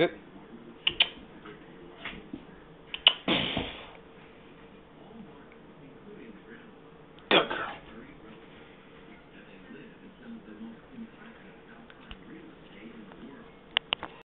it.